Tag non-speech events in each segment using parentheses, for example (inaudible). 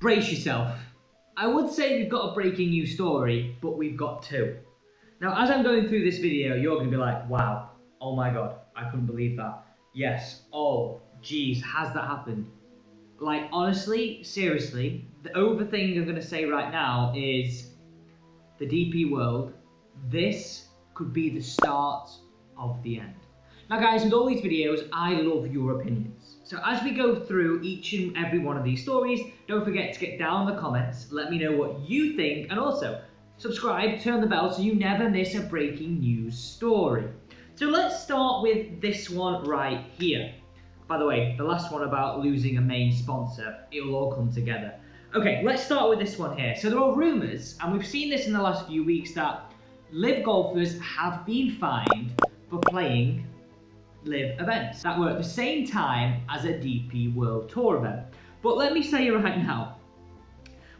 brace yourself. I would say we've got a breaking news story, but we've got two. Now, as I'm going through this video, you're going to be like, wow, oh my god, I couldn't believe that. Yes, oh, geez, has that happened? Like, honestly, seriously, the over thing I'm going to say right now is the DP world, this could be the start of the end. Now guys, with all these videos, I love your opinions. So as we go through each and every one of these stories, don't forget to get down in the comments, let me know what you think, and also subscribe, turn the bell so you never miss a breaking news story. So let's start with this one right here. By the way, the last one about losing a main sponsor, it'll all come together. Okay, let's start with this one here. So there are rumours, and we've seen this in the last few weeks, that LIV golfers have been fined for playing LIV events that were at the same time as a DP World Tour event. But let me say right now,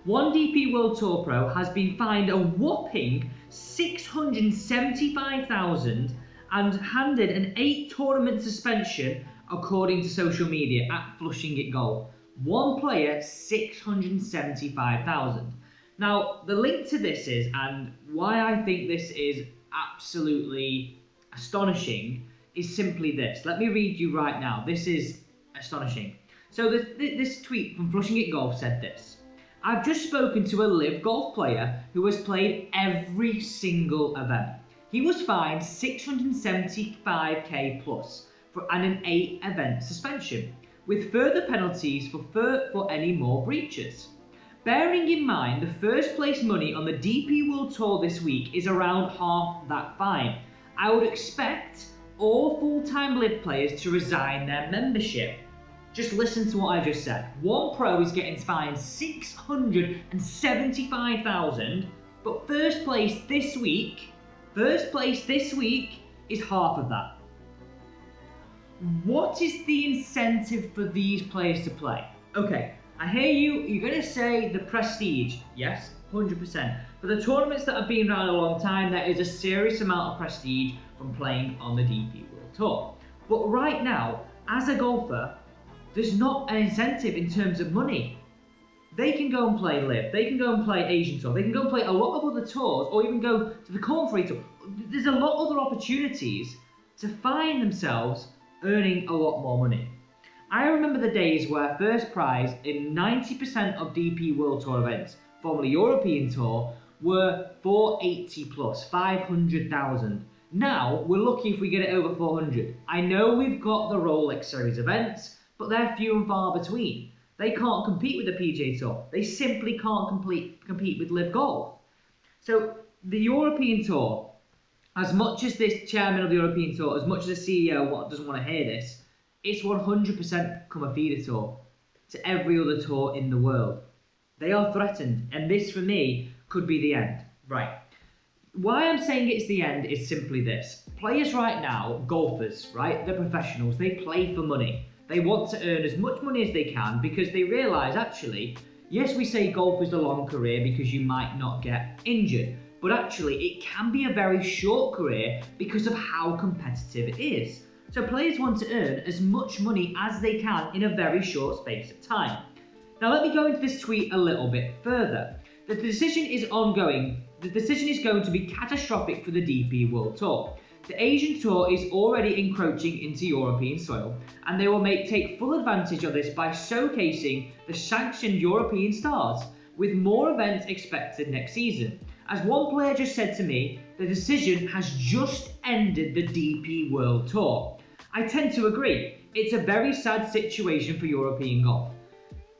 one DP World Tour Pro has been fined a whopping 675,000 and handed an eight tournament suspension according to social media at Flushing It Golf. One player, 675,000. Now, the link to this is, and why I think this is absolutely astonishing, is simply this. Let me read you right now. This is astonishing. So this, this tweet from Flushing It Golf said this. I've just spoken to a LIV golf player who has played every single event. He was fined 675k plus for an 8 event suspension, with further penalties for, for any more breaches. Bearing in mind the first place money on the DP World Tour this week is around half that fine, I would expect all full-time LIV players to resign their membership. Just listen to what I just said. One pro is getting fined 675,000, but first place this week, first place this week is half of that. What is the incentive for these players to play? Okay, I hear you, you're going to say the prestige. Yes, 100%. For the tournaments that have been around a long time, there is a serious amount of prestige from playing on the DP World Tour. But right now, as a golfer, there's not an incentive in terms of money. They can go and play LIV, they can go and play Asian Tour, they can go and play a lot of other tours, or even go to the Korn Ferry Tour. There's a lot of other opportunities to find themselves earning a lot more money. I remember the days where first prize in 90% of DP World Tour events, formerly European Tour, were 480 plus, 500,000. Now, we're lucky if we get it over 400. I know we've got the Rolex Series events, but they're few and far between. They can't compete with the PGA Tour. They simply can't complete, compete with LIV Golf. So, the European Tour, as much as this chairman of the European Tour, as much as the CEO doesn't want to hear this, it's 100% come a feeder tour to every other tour in the world. They are threatened, and this for me could be the end. Right. Why I'm saying it's the end is simply this. Players right now, golfers, right, they're professionals, they play for money. They want to earn as much money as they can because they realise actually, yes, we say golf is a long career because you might not get injured, but actually it can be a very short career because of how competitive it is. So players want to earn as much money as they can in a very short space of time. Now let me go into this tweet a little bit further. The decision is ongoing. The decision is going to be catastrophic for the DP World Tour. The Asian Tour is already encroaching into European soil, and they will make take full advantage of this by showcasing the sanctioned European stars, with more events expected next season. As one player just said to me, the decision has just ended the DP World Tour. I tend to agree. It's a very sad situation for European golf.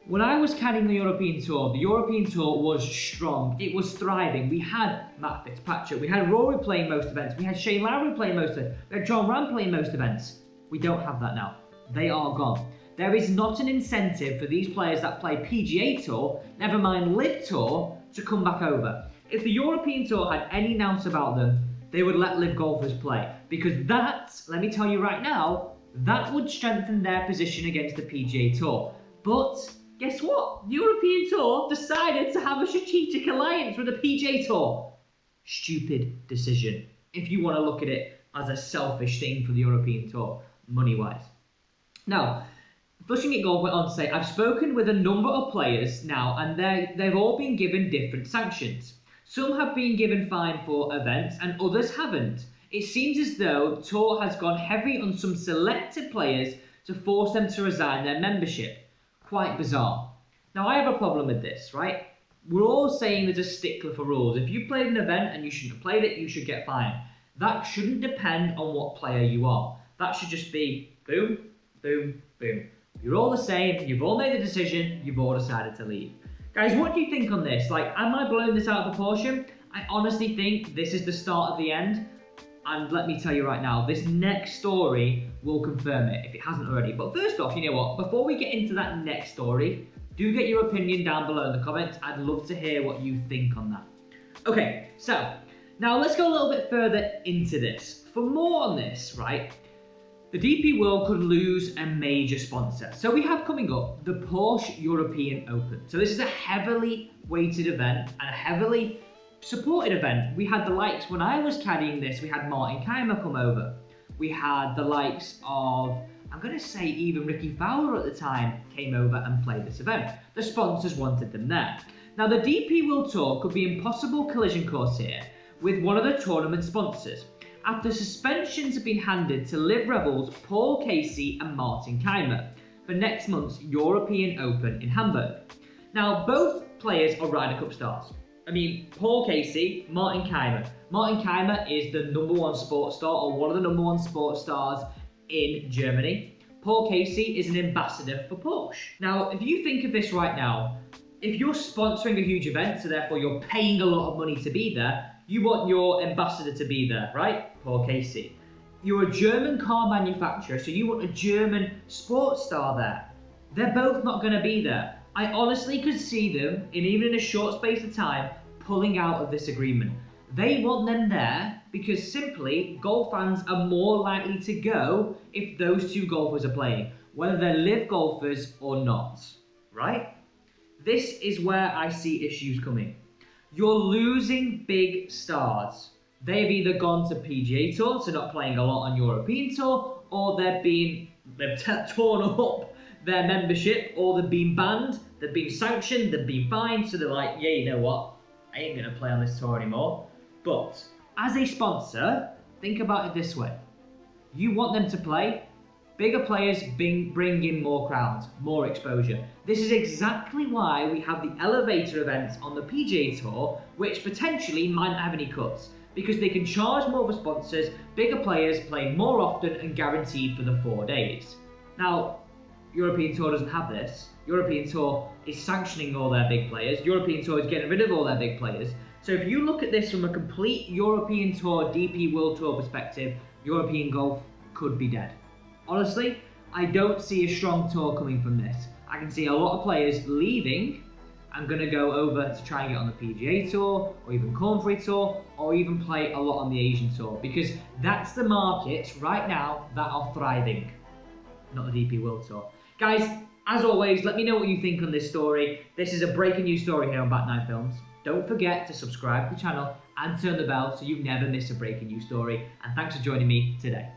When I was caddying the European Tour, the European Tour was strong. It was thriving. We had Matt Fitzpatrick, we had Rory playing most events, we had Shane Lowry playing most events, we had Jon Rahm playing most events. We don't have that now. They are gone. There is not an incentive for these players that play PGA Tour, never mind LIV Tour, to come back over. If the European Tour had any nous about them, they would let LIV golfers play. Because that, let me tell you right now, that would strengthen their position against the PGA Tour. But guess what? The European Tour decided to have a strategic alliance with the PGA Tour. Stupid decision. If you want to look at it as a selfish thing for the European Tour, money wise. Now, Flushing It Golf went on to say, I've spoken with a number of players now, and they they've all been given different sanctions. Some have been given fine for events, and others haven't. It seems as though Tour has gone heavy on some selected players to force them to resign their membership. Quite bizarre. Now, I have a problem with this, right? We're all saying there's a stickler for rules. If you played an event and you shouldn't have played it, you should get fined. That shouldn't depend on what player you are. That should just be boom, boom, boom. You're all the same, you've all made the decision, you've all decided to leave. Guys, what do you think on this? Like, am I blowing this out of proportion? I honestly think this is the start of the end. And let me tell you right now, this next story will confirm it if it hasn't already. But first off, you know what? Before we get into that next story, do get your opinion down below in the comments. I'd love to hear what you think on that. Okay, so now let's go a little bit further into this. For more on this, right, the DP World could lose a major sponsor. So we have coming up the Porsche European Open. So this is a heavily weighted event and a heavily supported event. We had the likes, when I was caddying this, we had Martin Kaymer come over. We had the likes of, I'm going to say even Rickie Fowler at the time came over and played this event. The sponsors wanted them there. Now the DP World Tour could be impossible collision course here with one of the tournament sponsors after suspensions have been handed to LIV Rebels Paul Casey and Martin Kaymer for next month's European Open in Hamburg. Now, both players are Ryder Cup stars. I mean, Paul Casey, Martin Kaymer. Martin Kaymer is the number one sports star or one of the number one sports stars in Germany. Paul Casey is an ambassador for Porsche. Now, if you think of this right now, if you're sponsoring a huge event, so therefore you're paying a lot of money to be there, you want your ambassador to be there, right? Paul Casey. You're a German car manufacturer, so you want a German sports star there. They're both not going to be there. I honestly could see them, in even in a short space of time, pulling out of this agreement. They want them there because simply golf fans are more likely to go if those two golfers are playing, whether they're LIV golfers or not, right? This is where I see issues coming. You're losing big stars. They've either gone to PGA Tour, so not playing a lot on European Tour, or they've been they've torn (laughs) up their membership, or they've been banned, they've been sanctioned, they've been fined, so they're like, yeah, you know what, I ain't gonna play on this tour anymore. But as a sponsor, think about it this way: you want them to play, Bigger players bring, bring in more crowds, more exposure. This is exactly why we have the elevated events on the PGA Tour, which potentially might not have any cuts, because they can charge more for sponsors, bigger players play more often and guaranteed for the four days. Now, European Tour doesn't have this. European Tour is sanctioning all their big players. European Tour is getting rid of all their big players. So if you look at this from a complete European Tour, DP World Tour perspective, European golf could be dead. Honestly, I don't see a strong tour coming from this. I can see a lot of players leaving and going to go over to try and get on the PGA Tour or even Korn Ferry Tour or even play a lot on the Asian Tour because that's the markets right now that are thriving, not the DP World Tour. Guys, as always, let me know what you think on this story. This is a breaking news story here on Back Nine Films. Don't forget to subscribe to the channel and turn the bell so you never miss a breaking news story. And thanks for joining me today.